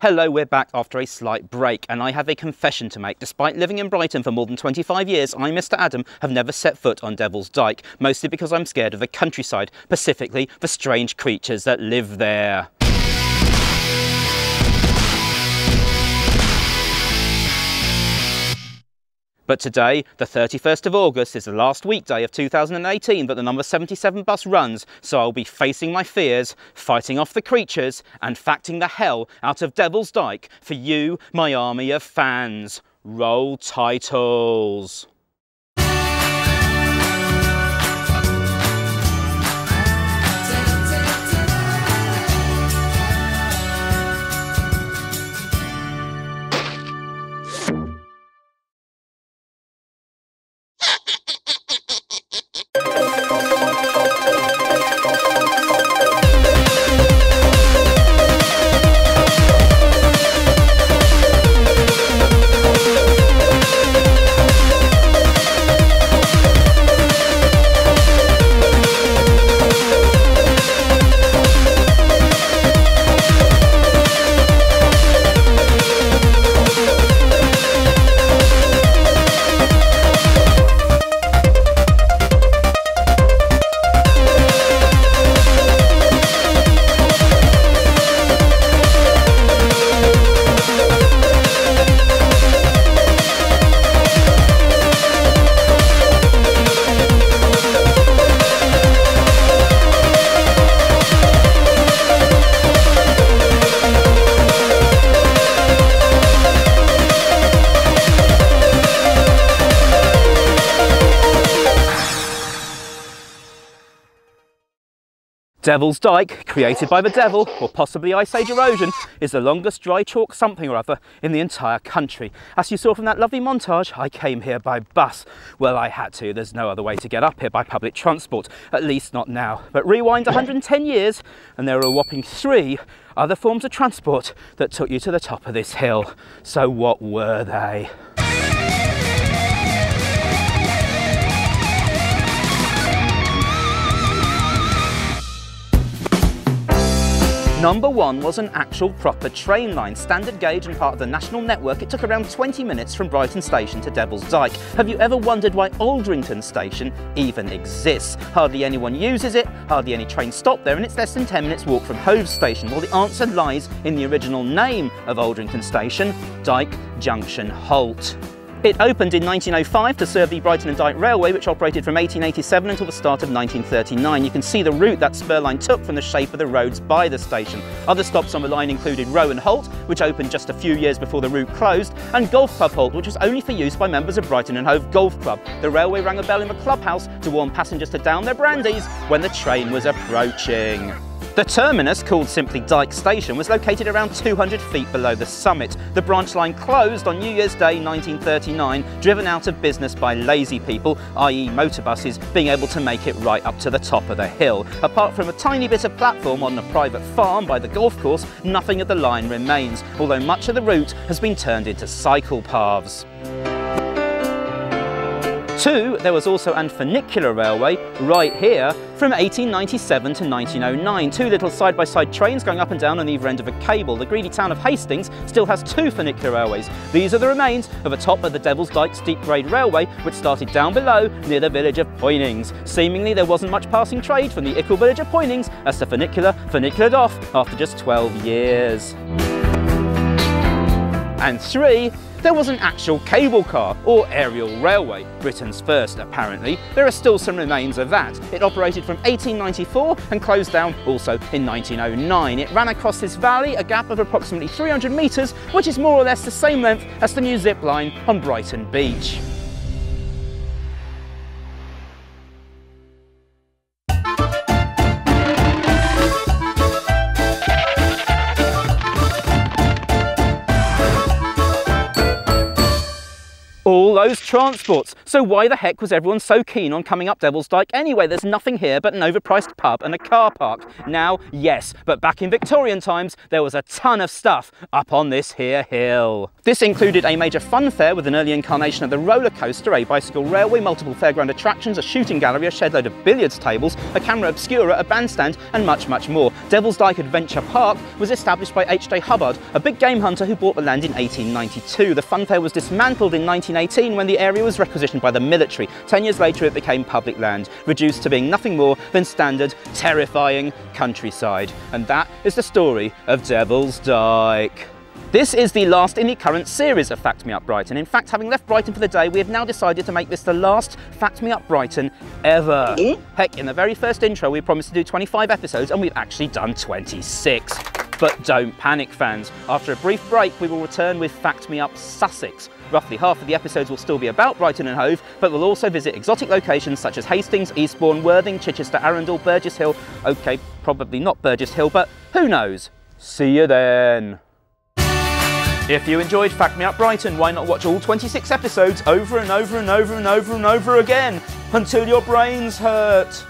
Hello, we're back after a slight break, and I have a confession to make. Despite living in Brighton for more than 25 years, I, Mr. Adam, have never set foot on Devil's Dyke, mostly because I'm scared of the countryside, specifically the strange creatures that live there. But today, the 31st of August, is the last weekday of 2018 that the number 77 bus runs, so I'll be facing my fears, fighting off the creatures, and facting the hell out of Devil's Dyke for you, my army of fans. Roll titles. Devil's Dyke, created by the devil, or possibly Ice Age erosion, is the longest dry chalk something or other in the entire country. As you saw from that lovely montage, I came here by bus. Well, I had to, there's no other way to get up here by public transport, at least not now. But rewind 110 years, and there are a whopping three other forms of transport that took you to the top of this hill. So what were they? Number one was an actual proper train line, standard gauge and part of the national network. It took around 20 minutes from Brighton Station to Devil's Dyke. Have you ever wondered why Aldrington Station even exists? Hardly anyone uses it, hardly any trains stop there, and it's less than 10 minutes walk from Hove Station. Well, the answer lies in the original name of Aldrington Station, Dyke Junction Halt. It opened in 1905 to serve the Brighton and Dyke Railway, which operated from 1887 until the start of 1939. You can see the route that spur line took from the shape of the roads by the station. Other stops on the line included Rowan Halt, which opened just a few years before the route closed, and Golf Club Halt, which was only for use by members of Brighton and Hove Golf Club. The railway rang a bell in the clubhouse to warn passengers to down their brandies when the train was approaching. The terminus, called simply Dyke Station, was located around 200 feet below the summit. The branch line closed on New Year's Day 1939, driven out of business by lazy people, i.e. motorbuses, being able to make it right up to the top of the hill. Apart from a tiny bit of platform on a private farm by the golf course, nothing of the line remains, although much of the route has been turned into cycle paths. Two, there was also an funicular railway right here from 1897 to 1909. Two little side-by-side -side trains going up and down on either end of a cable. The greedy town of Hastings still has two funicular railways. These are the remains of the top of the Devil's Dyke Steep Grade Railway, which started down below near the village of Poynings. Seemingly there wasn't much passing trade from the Ickle village of Poynings as the funicular funiculared off after just 12 years. And three, there was an actual cable car, or aerial railway, Britain's first apparently. There are still some remains of that. It operated from 1894 and closed down also in 1909. It ran across this valley, a gap of approximately 300 metres, which is more or less the same length as the new zip line on Brighton Beach. O those transports. So why the heck was everyone so keen on coming up Devil's Dyke anyway? There's nothing here but an overpriced pub and a car park. Now, yes, but back in Victorian times, there was a ton of stuff up on this here hill. This included a major fun fair with an early incarnation of the roller coaster, a bicycle railway, multiple fairground attractions, a shooting gallery, a shed load of billiards tables, a camera obscura, a bandstand, and much, much more. Devil's Dyke Adventure Park was established by H.J. Hubbard, a big game hunter who bought the land in 1892. The fun fair was dismantled in 1918 when the area was requisitioned by the military. Ten years later it became public land, reduced to being nothing more than standard, terrifying countryside. And that is the story of Devil's Dyke. This is the last in the current series of Fact Me Up Brighton. In fact, having left Brighton for the day, we have now decided to make this the last Fact Me Up Brighton ever. Mm. Heck, in the very first intro, we promised to do 25 episodes, and we've actually done 26. But don't panic, fans. After a brief break, we will return with Fact Me Up Sussex. Roughly half of the episodes will still be about Brighton and Hove, but we'll also visit exotic locations such as Hastings, Eastbourne, Worthing, Chichester, Arundel, Burgess Hill. Okay, probably not Burgess Hill, but who knows? See you then. If you enjoyed Fact Me Up Brighton, why not watch all 26 episodes over and over and over and over and over again until your brains hurt?